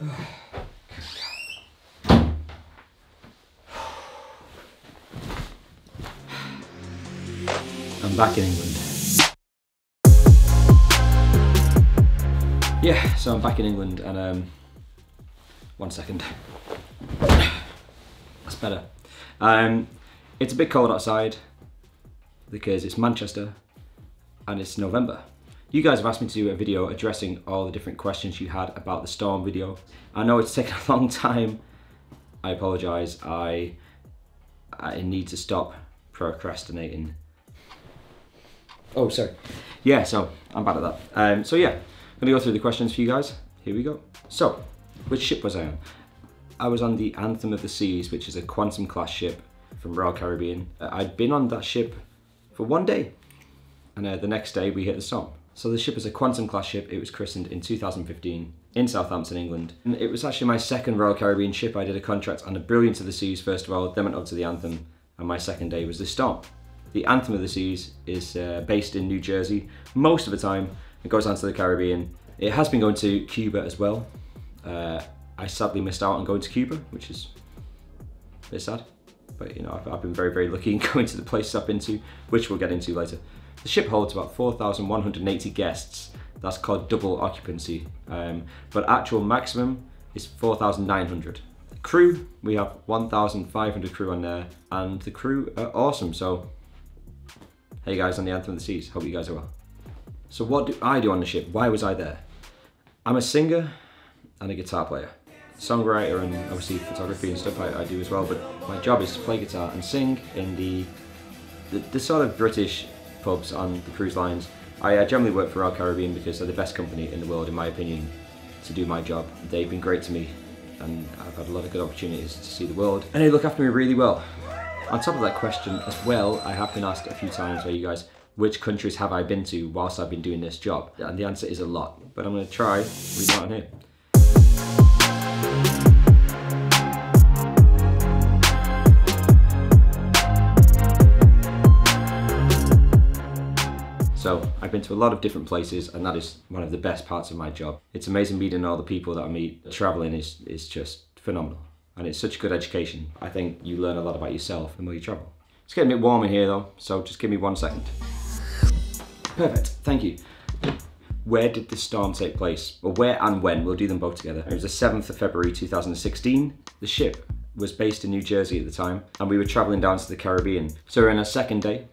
I'm back in England. Yeah, so I'm back in England and um, one second. That's better. Um, it's a bit cold outside because it's Manchester and it's November. You guys have asked me to do a video addressing all the different questions you had about the storm video. I know it's taken a long time. I apologise. I I need to stop procrastinating. Oh, sorry. Yeah, so I'm bad at that. Um, so yeah, I'm gonna go through the questions for you guys. Here we go. So, which ship was I on? I was on the Anthem of the Seas, which is a Quantum class ship from Royal Caribbean. Uh, I'd been on that ship for one day, and uh, the next day we hit the storm. So the ship is a Quantum class ship. It was christened in 2015 in Southampton, England. And it was actually my second Royal Caribbean ship. I did a contract on the Brilliance of the Seas first of all, then went up to the Anthem, and my second day was the Storm. The Anthem of the Seas is uh, based in New Jersey. Most of the time, it goes on to the Caribbean. It has been going to Cuba as well. Uh, I sadly missed out on going to Cuba, which is a bit sad. But you know, I've, I've been very, very lucky in going to the places I've been to, which we'll get into later. The ship holds about 4,180 guests. That's called double occupancy. Um, but actual maximum is 4,900. Crew, we have 1,500 crew on there, and the crew are awesome. So Hey guys, on the Anthem of the Seas. Hope you guys are well. So what do I do on the ship? Why was I there? I'm a singer and a guitar player. Songwriter and obviously photography and stuff I, I do as well, but my job is to play guitar and sing in the, the, the sort of British pubs on the cruise lines. I generally work for Royal Caribbean because they're the best company in the world, in my opinion, to do my job. They've been great to me and I've had a lot of good opportunities to see the world. And they look after me really well. On top of that question as well, I have been asked a few times by you guys, which countries have I been to whilst I've been doing this job? And the answer is a lot, but I'm gonna try read on here. I've been to a lot of different places and that is one of the best parts of my job. It's amazing meeting all the people that I meet. Traveling is, is just phenomenal and it's such a good education. I think you learn a lot about yourself the more you travel. It's getting a bit warm in here though, so just give me one second. Perfect, thank you. Where did the storm take place? Well, where and when, we'll do them both together. It was the 7th of February 2016. The ship was based in New Jersey at the time, and we were traveling down to the Caribbean. So we're in our second day,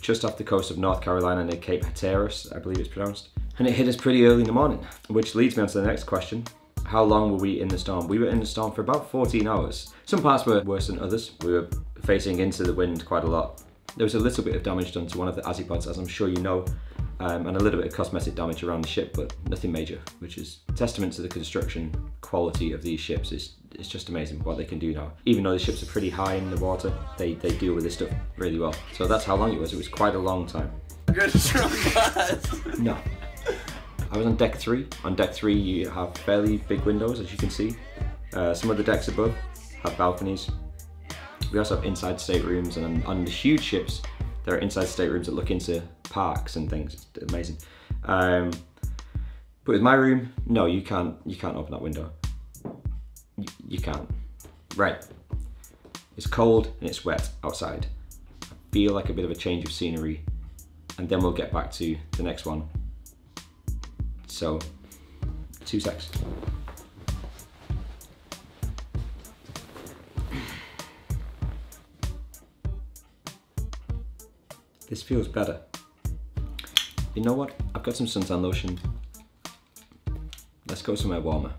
just off the coast of North Carolina near Cape Hatteras, I believe it's pronounced. And it hit us pretty early in the morning, which leads me on to the next question. How long were we in the storm? We were in the storm for about 14 hours. Some parts were worse than others. We were facing into the wind quite a lot. There was a little bit of damage done to one of the Azipods, as I'm sure you know, um, and a little bit of cosmetic damage around the ship, but nothing major, which is testament to the construction quality of these ships. It's, it's just amazing what they can do now. Even though the ships are pretty high in the water, they, they deal with this stuff really well. So that's how long it was. It was quite a long time. Good No. I was on deck three. On deck three, you have fairly big windows, as you can see. Uh, some of the decks above have balconies. We also have inside staterooms, and on, on the huge ships, there are inside staterooms that look into parks and things. It's amazing. Um, but with my room, no, you can't. You can't open that window. You, can't. Right. It's cold and it's wet outside. I feel like a bit of a change of scenery, and then we'll get back to the next one. So, two secs. This feels better. You know what? I've got some suntan lotion. Let's go somewhere warmer.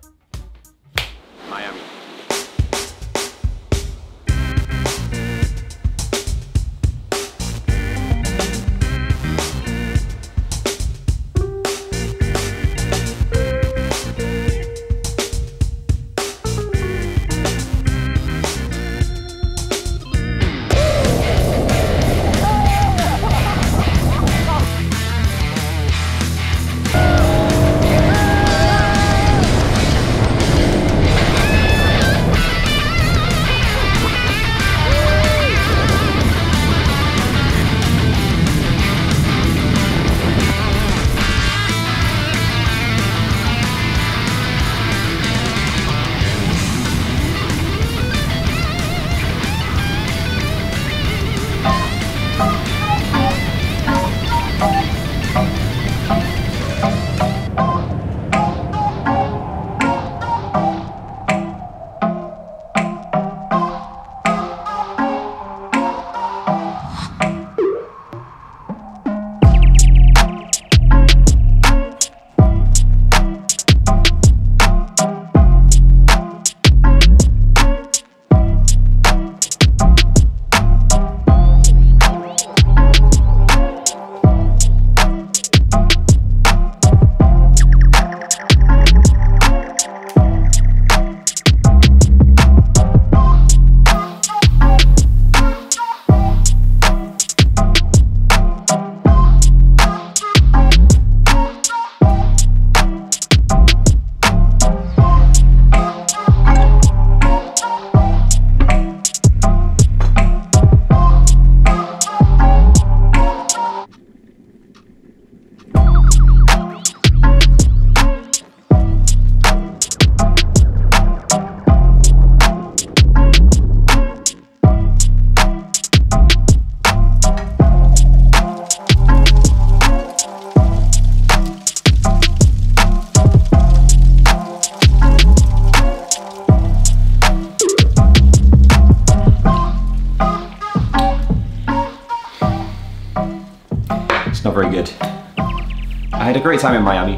Great time in Miami.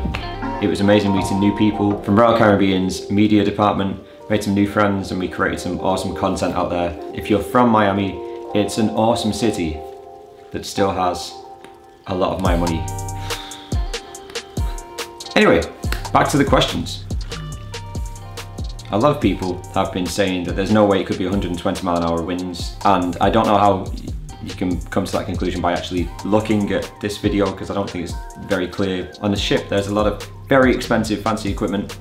It was amazing meeting new people from Royal Caribbean's media department, made some new friends and we created some awesome content out there. If you're from Miami, it's an awesome city that still has a lot of my money. Anyway, back to the questions. A lot of people have been saying that there's no way it could be 120 mile an hour winds and I don't know how you can come to that conclusion by actually looking at this video because I don't think it's very clear. On the ship there's a lot of very expensive fancy equipment.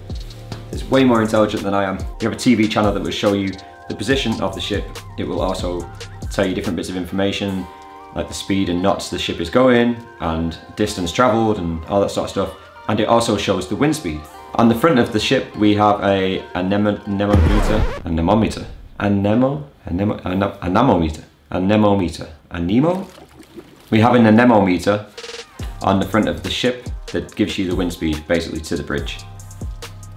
It's way more intelligent than I am. You have a TV channel that will show you the position of the ship. It will also tell you different bits of information like the speed and knots the ship is going and distance traveled and all that sort of stuff. And it also shows the wind speed. On the front of the ship, we have a, anemometer, anemometer, a nemo, a nemo, a anemometer, a anemometer, a nemo. We have an anemometer on the front of the ship that gives you the wind speed basically to the bridge.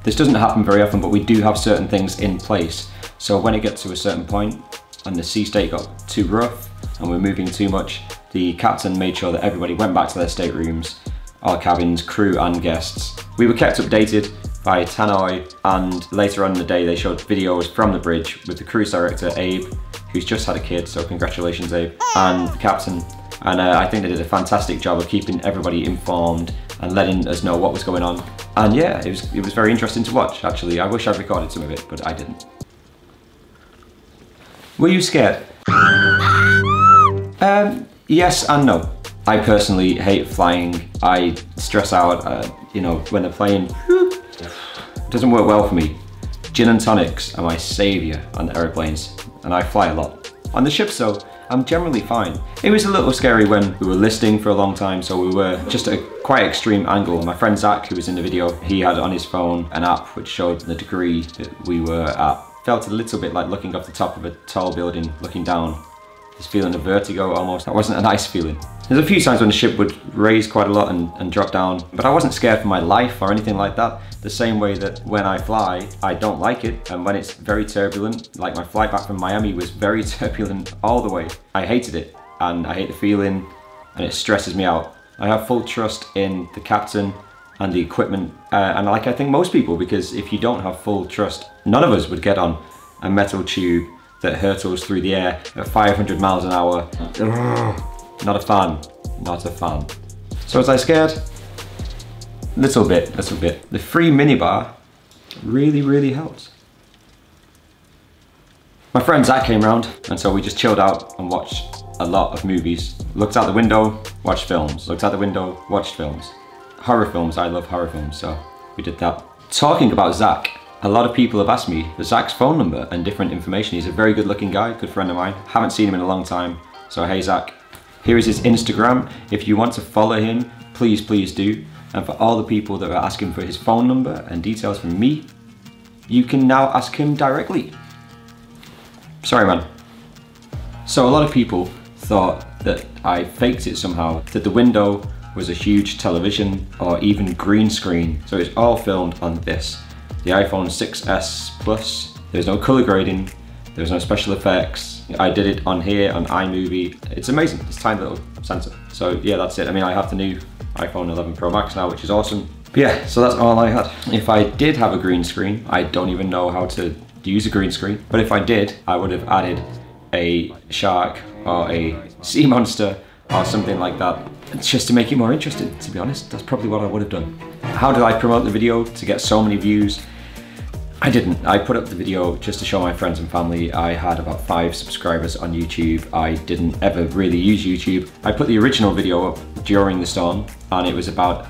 This doesn't happen very often, but we do have certain things in place. So when it gets to a certain point and the sea state got too rough and we're moving too much, the captain made sure that everybody went back to their staterooms our cabins, crew and guests. We were kept updated by Tannoy and later on in the day they showed videos from the bridge with the cruise director Abe who's just had a kid so congratulations Abe and the captain and uh, I think they did a fantastic job of keeping everybody informed and letting us know what was going on and yeah it was, it was very interesting to watch actually I wish I'd recorded some of it but I didn't. Were you scared? Um, yes and no. I personally hate flying. I stress out, uh, you know, when the plane doesn't work well for me. Gin and tonics are my savior on the airplanes, and I fly a lot. On the ships though, I'm generally fine. It was a little scary when we were listing for a long time, so we were just at a quite extreme angle. My friend Zach, who was in the video, he had on his phone an app which showed the degree that we were at. Felt a little bit like looking off the top of a tall building, looking down this feeling of vertigo almost. That wasn't a nice feeling. There's a few times when the ship would raise quite a lot and, and drop down, but I wasn't scared for my life or anything like that. The same way that when I fly, I don't like it. And when it's very turbulent, like my flight back from Miami was very turbulent all the way. I hated it and I hate the feeling and it stresses me out. I have full trust in the captain and the equipment uh, and like I think most people because if you don't have full trust, none of us would get on a metal tube that hurtles through the air at 500 miles an hour. Not a fan, not a fan. So was I scared? Little bit, little bit. The free minibar really, really helped. My friend Zach came round and so we just chilled out and watched a lot of movies. Looked out the window, watched films. Looked out the window, watched films. Horror films, I love horror films, so we did that. Talking about Zach, a lot of people have asked me for Zach's phone number and different information. He's a very good looking guy, good friend of mine. Haven't seen him in a long time. So hey Zach, here is his Instagram. If you want to follow him, please, please do. And for all the people that are asking for his phone number and details from me, you can now ask him directly. Sorry man. So a lot of people thought that I faked it somehow, that the window was a huge television or even green screen. So it's all filmed on this the iPhone 6s Plus. There's no color grading, there's no special effects. I did it on here on iMovie. It's amazing, it's tiny little sensor. So yeah, that's it. I mean, I have the new iPhone 11 Pro Max now, which is awesome. But yeah, so that's all I had. If I did have a green screen, I don't even know how to use a green screen. But if I did, I would have added a shark or a sea monster or something like that. It's just to make it more interesting, to be honest. That's probably what I would have done. How did I promote the video to get so many views? I didn't. I put up the video just to show my friends and family. I had about five subscribers on YouTube. I didn't ever really use YouTube. I put the original video up during the storm and it was about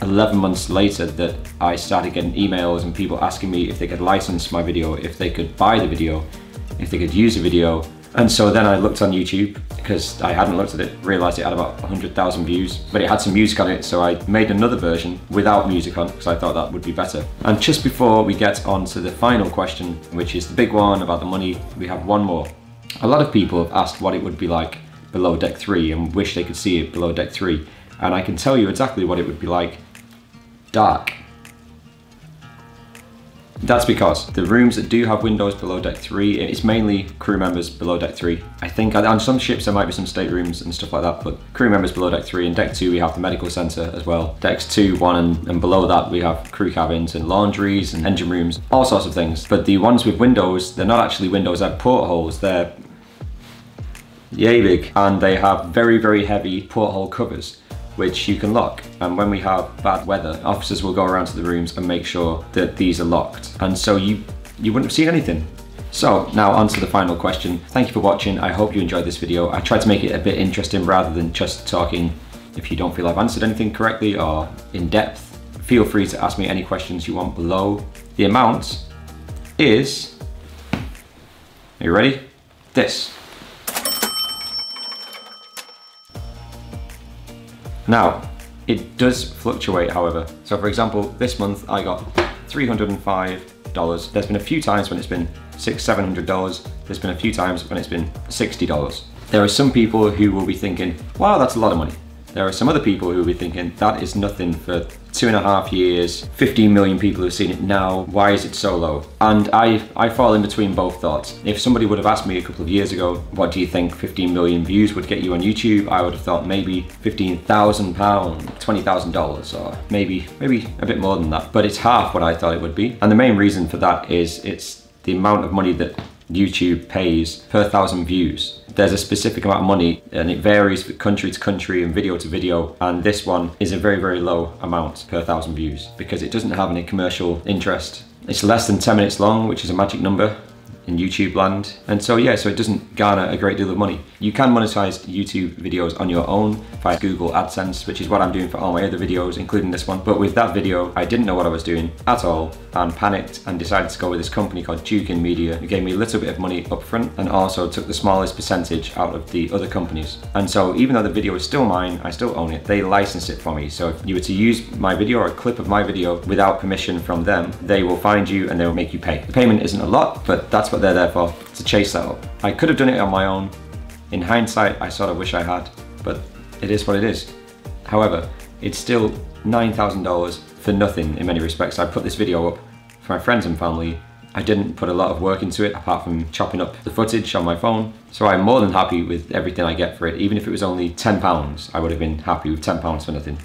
11 months later that I started getting emails and people asking me if they could license my video, if they could buy the video, if they could use the video. And so then I looked on YouTube because I hadn't looked at it, realized it had about 100,000 views, but it had some music on it, so I made another version without music on because I thought that would be better. And just before we get on to the final question, which is the big one about the money, we have one more. A lot of people have asked what it would be like below deck three and wish they could see it below deck three. And I can tell you exactly what it would be like. Dark. That's because the rooms that do have windows below deck three, it's mainly crew members below deck three. I think on some ships there might be some staterooms and stuff like that, but crew members below deck three. And deck two we have the medical center as well. Decks two, one, and, and below that we have crew cabins and laundries and engine rooms, all sorts of things. But the ones with windows, they're not actually windows, they're portholes. They're yay big, and they have very, very heavy porthole covers which you can lock. And when we have bad weather, officers will go around to the rooms and make sure that these are locked. And so you, you wouldn't have seen anything. So now on to the final question. Thank you for watching. I hope you enjoyed this video. I tried to make it a bit interesting rather than just talking. If you don't feel I've answered anything correctly or in depth, feel free to ask me any questions you want below. The amount is, are you ready? This. Now, it does fluctuate, however. So for example, this month I got $305. There's been a few times when it's been six, $700. There's been a few times when it's been $60. There are some people who will be thinking, wow, that's a lot of money. There are some other people who will be thinking, that is nothing for two and a half years, 15 million people have seen it now, why is it so low? And I, I fall in between both thoughts. If somebody would have asked me a couple of years ago, what do you think 15 million views would get you on YouTube? I would have thought maybe 15,000 pounds, $20,000 or maybe, maybe a bit more than that. But it's half what I thought it would be. And the main reason for that is it's the amount of money that YouTube pays per thousand views. There's a specific amount of money and it varies from country to country and video to video and this one is a very very low amount per thousand views because it doesn't have any commercial interest. It's less than 10 minutes long which is a magic number in YouTube land. And so yeah, so it doesn't garner a great deal of money. You can monetize YouTube videos on your own via Google AdSense, which is what I'm doing for all my other videos, including this one. But with that video, I didn't know what I was doing at all and panicked and decided to go with this company called Jukin Media, who gave me a little bit of money up front and also took the smallest percentage out of the other companies. And so even though the video is still mine, I still own it, they licensed it for me. So if you were to use my video or a clip of my video without permission from them, they will find you and they will make you pay. The payment isn't a lot, but that's what they're there for, to chase that up. I could have done it on my own. In hindsight, I sort of wish I had, but it is what it is. However, it's still $9,000 for nothing in many respects. I put this video up for my friends and family. I didn't put a lot of work into it apart from chopping up the footage on my phone. So I'm more than happy with everything I get for it. Even if it was only 10 pounds, I would have been happy with 10 pounds for nothing.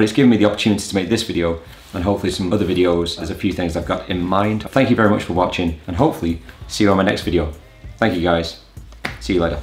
But it's given me the opportunity to make this video and hopefully some other videos. There's a few things I've got in mind. Thank you very much for watching and hopefully see you on my next video. Thank you guys. See you later.